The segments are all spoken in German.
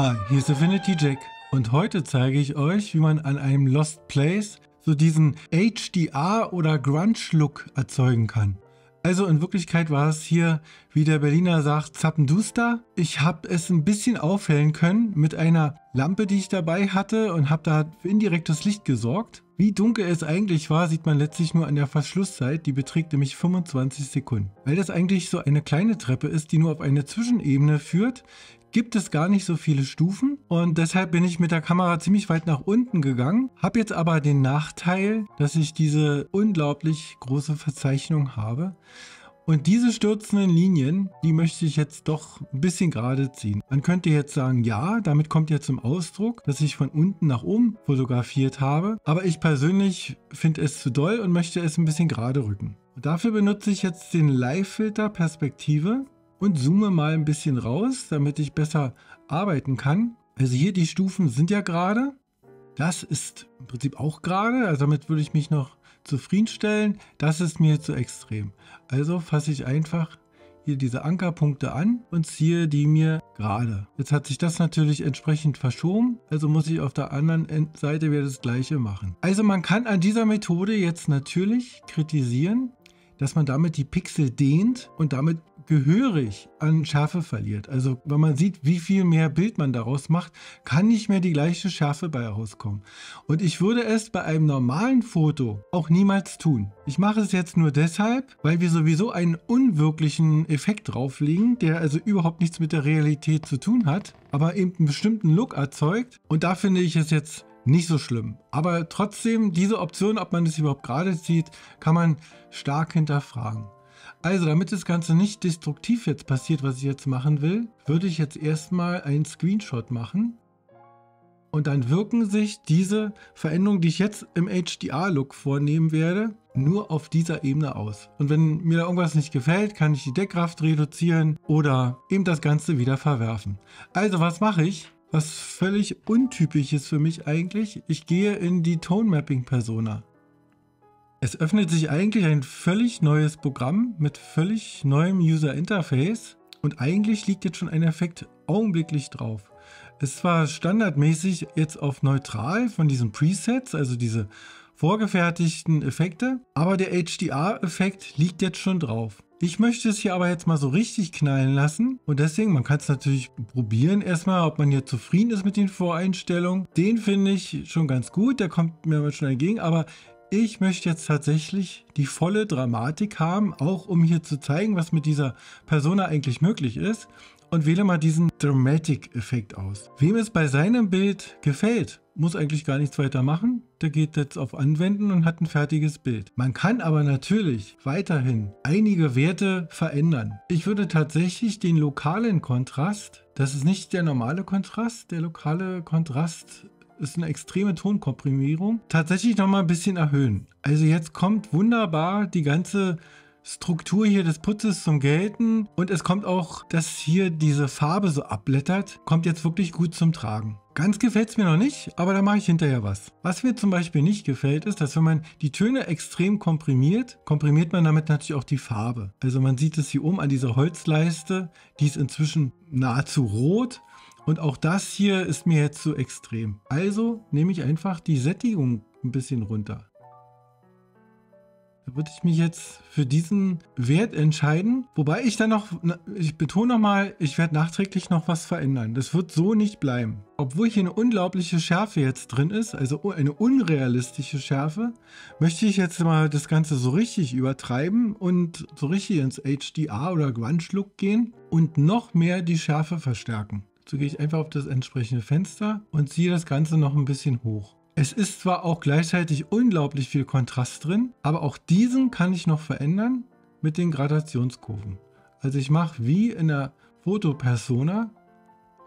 Hi, hier ist Affinity Jack und heute zeige ich euch, wie man an einem Lost Place so diesen HDR oder Grunge-Look erzeugen kann. Also in Wirklichkeit war es hier, wie der Berliner sagt, zappenduster. Ich habe es ein bisschen aufhellen können mit einer Lampe, die ich dabei hatte und habe da für indirektes Licht gesorgt. Wie dunkel es eigentlich war, sieht man letztlich nur an der Verschlusszeit, die beträgt nämlich 25 Sekunden. Weil das eigentlich so eine kleine Treppe ist, die nur auf eine Zwischenebene führt, gibt es gar nicht so viele Stufen und deshalb bin ich mit der Kamera ziemlich weit nach unten gegangen, habe jetzt aber den Nachteil, dass ich diese unglaublich große Verzeichnung habe. Und diese stürzenden Linien, die möchte ich jetzt doch ein bisschen gerade ziehen. Man könnte jetzt sagen, ja, damit kommt jetzt zum Ausdruck, dass ich von unten nach oben fotografiert habe. Aber ich persönlich finde es zu doll und möchte es ein bisschen gerade rücken. dafür benutze ich jetzt den Live-Filter Perspektive und zoome mal ein bisschen raus, damit ich besser arbeiten kann. Also hier die Stufen sind ja gerade. Das ist im Prinzip auch gerade, also damit würde ich mich noch zufriedenstellen. Das ist mir zu extrem. Also fasse ich einfach hier diese Ankerpunkte an und ziehe die mir gerade. Jetzt hat sich das natürlich entsprechend verschoben, also muss ich auf der anderen Seite wieder das gleiche machen. Also man kann an dieser Methode jetzt natürlich kritisieren, dass man damit die Pixel dehnt und damit gehörig an Schärfe verliert. Also wenn man sieht, wie viel mehr Bild man daraus macht, kann nicht mehr die gleiche Schärfe bei herauskommen. Und ich würde es bei einem normalen Foto auch niemals tun. Ich mache es jetzt nur deshalb, weil wir sowieso einen unwirklichen Effekt drauflegen, der also überhaupt nichts mit der Realität zu tun hat, aber eben einen bestimmten Look erzeugt. Und da finde ich es jetzt nicht so schlimm. Aber trotzdem, diese Option, ob man es überhaupt gerade zieht, kann man stark hinterfragen. Also, damit das Ganze nicht destruktiv jetzt passiert, was ich jetzt machen will, würde ich jetzt erstmal einen Screenshot machen. Und dann wirken sich diese Veränderungen, die ich jetzt im HDR-Look vornehmen werde, nur auf dieser Ebene aus. Und wenn mir da irgendwas nicht gefällt, kann ich die Deckkraft reduzieren oder eben das Ganze wieder verwerfen. Also was mache ich? Was völlig untypisch ist für mich eigentlich, ich gehe in die Tone Mapping Persona. Es öffnet sich eigentlich ein völlig neues Programm mit völlig neuem User Interface und eigentlich liegt jetzt schon ein Effekt augenblicklich drauf. Es war standardmäßig jetzt auf neutral von diesen Presets, also diese vorgefertigten Effekte, aber der HDR-Effekt liegt jetzt schon drauf. Ich möchte es hier aber jetzt mal so richtig knallen lassen. Und deswegen, man kann es natürlich probieren erstmal, ob man hier zufrieden ist mit den Voreinstellungen. Den finde ich schon ganz gut, der kommt mir schon entgegen, aber ich möchte jetzt tatsächlich die volle Dramatik haben, auch um hier zu zeigen, was mit dieser Persona eigentlich möglich ist und wähle mal diesen Dramatic-Effekt aus. Wem es bei seinem Bild gefällt, muss eigentlich gar nichts weiter machen. Der geht jetzt auf Anwenden und hat ein fertiges Bild. Man kann aber natürlich weiterhin einige Werte verändern. Ich würde tatsächlich den lokalen Kontrast, das ist nicht der normale Kontrast, der lokale Kontrast ist eine extreme Tonkomprimierung, tatsächlich nochmal ein bisschen erhöhen. Also jetzt kommt wunderbar die ganze Struktur hier des Putzes zum Gelten und es kommt auch, dass hier diese Farbe so abblättert, kommt jetzt wirklich gut zum Tragen. Ganz gefällt es mir noch nicht, aber da mache ich hinterher was. Was mir zum Beispiel nicht gefällt, ist, dass wenn man die Töne extrem komprimiert, komprimiert man damit natürlich auch die Farbe. Also man sieht es hier oben an dieser Holzleiste, die ist inzwischen nahezu rot und auch das hier ist mir jetzt zu extrem. Also nehme ich einfach die Sättigung ein bisschen runter. Würde ich mich jetzt für diesen Wert entscheiden. Wobei ich dann noch, ich betone nochmal, ich werde nachträglich noch was verändern. Das wird so nicht bleiben. Obwohl hier eine unglaubliche Schärfe jetzt drin ist, also eine unrealistische Schärfe, möchte ich jetzt mal das Ganze so richtig übertreiben und so richtig ins HDR oder Grunge-Look gehen und noch mehr die Schärfe verstärken. So gehe ich einfach auf das entsprechende Fenster und ziehe das Ganze noch ein bisschen hoch. Es ist zwar auch gleichzeitig unglaublich viel Kontrast drin, aber auch diesen kann ich noch verändern mit den Gradationskurven. Also ich mache wie in der Fotopersona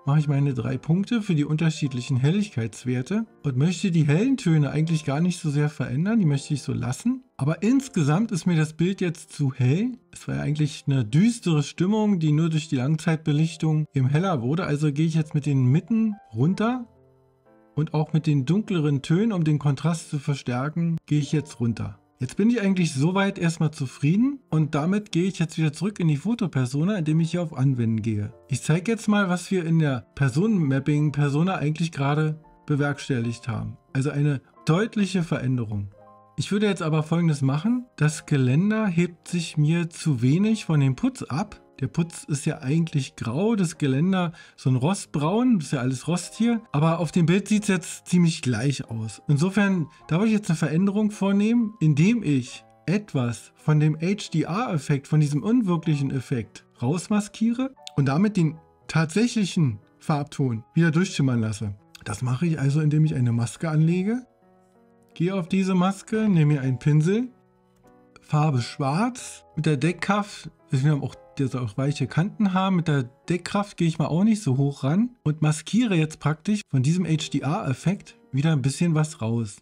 mache ich meine drei Punkte für die unterschiedlichen Helligkeitswerte und möchte die hellen Töne eigentlich gar nicht so sehr verändern, die möchte ich so lassen. Aber insgesamt ist mir das Bild jetzt zu hell. Es war ja eigentlich eine düstere Stimmung, die nur durch die Langzeitbelichtung eben heller wurde. Also gehe ich jetzt mit den Mitten runter und auch mit den dunkleren Tönen, um den Kontrast zu verstärken, gehe ich jetzt runter. Jetzt bin ich eigentlich soweit erstmal zufrieden und damit gehe ich jetzt wieder zurück in die Fotopersona, indem ich hier auf Anwenden gehe. Ich zeige jetzt mal, was wir in der Personenmapping-Persona eigentlich gerade bewerkstelligt haben. Also eine deutliche Veränderung. Ich würde jetzt aber folgendes machen. Das Geländer hebt sich mir zu wenig von dem Putz ab. Der Putz ist ja eigentlich grau, das Geländer so ein Rostbraun, das ist ja alles Rost hier. Aber auf dem Bild sieht es jetzt ziemlich gleich aus. Insofern darf ich jetzt eine Veränderung vornehmen, indem ich etwas von dem HDR-Effekt, von diesem unwirklichen Effekt rausmaskiere und damit den tatsächlichen Farbton wieder durchschimmern lasse. Das mache ich also, indem ich eine Maske anlege. Gehe auf diese Maske, nehme mir einen Pinsel, Farbe schwarz. Mit der Deckkraft, wir haben auch der soll auch weiche Kanten haben. Mit der Deckkraft gehe ich mal auch nicht so hoch ran und maskiere jetzt praktisch von diesem HDR-Effekt wieder ein bisschen was raus.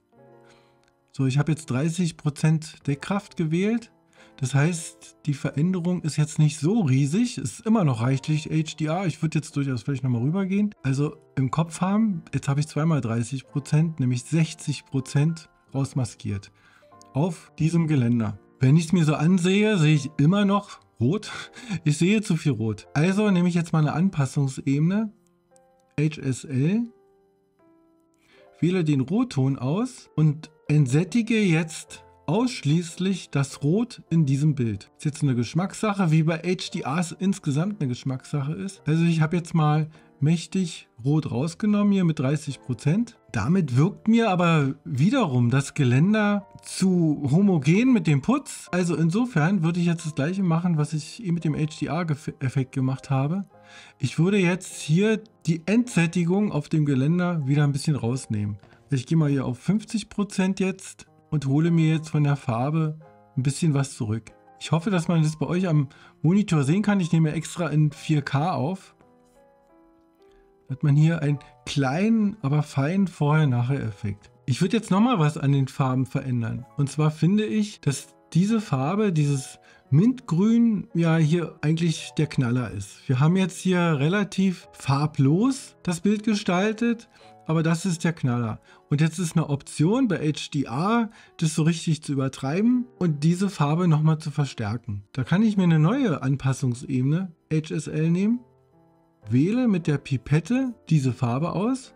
So, ich habe jetzt 30% Deckkraft gewählt. Das heißt, die Veränderung ist jetzt nicht so riesig, ist immer noch reichlich HDR. Ich würde jetzt durchaus vielleicht nochmal rübergehen. Also im Kopf haben, jetzt habe ich zweimal 30%, nämlich 60% rausmaskiert. Auf diesem Geländer. Wenn ich es mir so ansehe, sehe ich immer noch rot. Ich sehe zu viel rot. Also nehme ich jetzt mal eine Anpassungsebene. HSL. Wähle den Rotton aus und entsättige jetzt ausschließlich das Rot in diesem Bild. Ist jetzt eine Geschmackssache, wie bei HDRs insgesamt eine Geschmackssache ist. Also ich habe jetzt mal mächtig rot rausgenommen hier mit 30%. Damit wirkt mir aber wiederum das Geländer zu homogen mit dem Putz. Also insofern würde ich jetzt das gleiche machen, was ich eben mit dem HDR-Effekt gemacht habe. Ich würde jetzt hier die Endsättigung auf dem Geländer wieder ein bisschen rausnehmen. Ich gehe mal hier auf 50% jetzt und hole mir jetzt von der Farbe ein bisschen was zurück. Ich hoffe, dass man das bei euch am Monitor sehen kann. Ich nehme extra in 4K auf. Hat man hier einen kleinen, aber feinen Vorher-Nachher-Effekt. Ich würde jetzt nochmal was an den Farben verändern. Und zwar finde ich, dass diese Farbe, dieses Mintgrün, ja hier eigentlich der Knaller ist. Wir haben jetzt hier relativ farblos das Bild gestaltet aber das ist der Knaller. Und jetzt ist eine Option bei HDR, das so richtig zu übertreiben und diese Farbe nochmal zu verstärken. Da kann ich mir eine neue Anpassungsebene, HSL, nehmen, wähle mit der Pipette diese Farbe aus,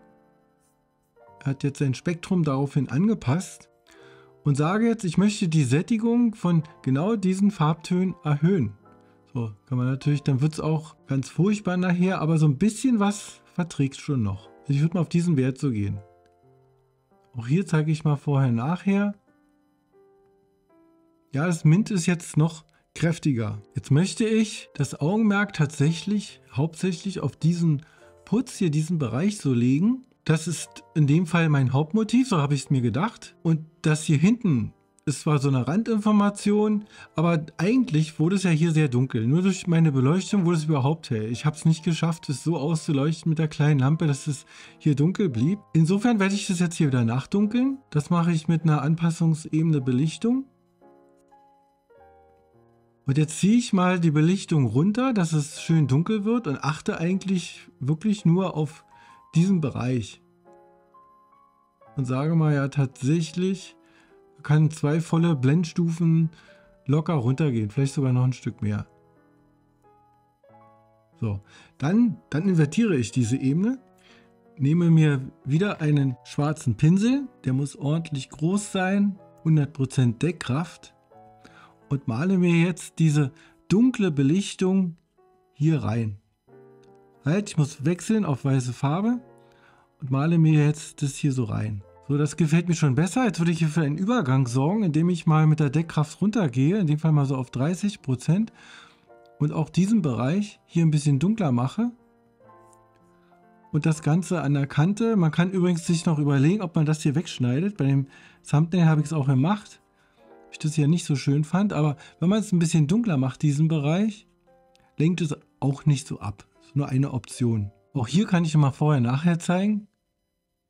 hat jetzt sein Spektrum daraufhin angepasst und sage jetzt, ich möchte die Sättigung von genau diesen Farbtönen erhöhen. So, kann man natürlich, dann wird es auch ganz furchtbar nachher, aber so ein bisschen was verträgt schon noch. Ich würde mal auf diesen Wert so gehen. Auch hier zeige ich mal vorher, nachher. Ja, das Mint ist jetzt noch kräftiger. Jetzt möchte ich das Augenmerk tatsächlich hauptsächlich auf diesen Putz hier, diesen Bereich so legen. Das ist in dem Fall mein Hauptmotiv, so habe ich es mir gedacht. Und das hier hinten ist zwar so eine Randinformation, aber eigentlich wurde es ja hier sehr dunkel. Nur durch meine Beleuchtung wurde es überhaupt hell. Ich habe es nicht geschafft, es so auszuleuchten mit der kleinen Lampe, dass es hier dunkel blieb. Insofern werde ich das jetzt hier wieder nachdunkeln. Das mache ich mit einer Anpassungsebene Belichtung. Und jetzt ziehe ich mal die Belichtung runter, dass es schön dunkel wird und achte eigentlich wirklich nur auf diesen Bereich. Und sage mal ja tatsächlich, kann zwei volle Blendstufen locker runtergehen, vielleicht sogar noch ein Stück mehr. So, dann, dann invertiere ich diese Ebene, nehme mir wieder einen schwarzen Pinsel, der muss ordentlich groß sein, 100% Deckkraft und male mir jetzt diese dunkle Belichtung hier rein. Halt, ich muss wechseln auf weiße Farbe und male mir jetzt das hier so rein. So, das gefällt mir schon besser. Jetzt würde ich hier für einen Übergang sorgen, indem ich mal mit der Deckkraft runtergehe, in dem Fall mal so auf 30% und auch diesen Bereich hier ein bisschen dunkler mache. Und das Ganze an der Kante. Man kann übrigens sich noch überlegen, ob man das hier wegschneidet. Bei dem Thumbnail habe ich es auch gemacht. Ich das hier nicht so schön fand. Aber wenn man es ein bisschen dunkler macht, diesen Bereich, lenkt es auch nicht so ab. Das ist nur eine Option. Auch hier kann ich mal vorher nachher zeigen,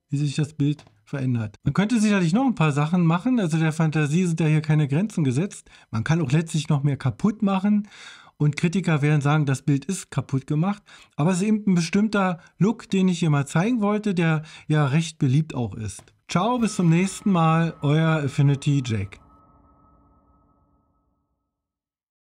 wie sich das Bild verändert. Man könnte sicherlich noch ein paar Sachen machen, also der Fantasie sind ja hier keine Grenzen gesetzt. Man kann auch letztlich noch mehr kaputt machen und Kritiker werden sagen, das Bild ist kaputt gemacht. Aber es ist eben ein bestimmter Look, den ich hier mal zeigen wollte, der ja recht beliebt auch ist. Ciao, bis zum nächsten Mal, euer Affinity Jack.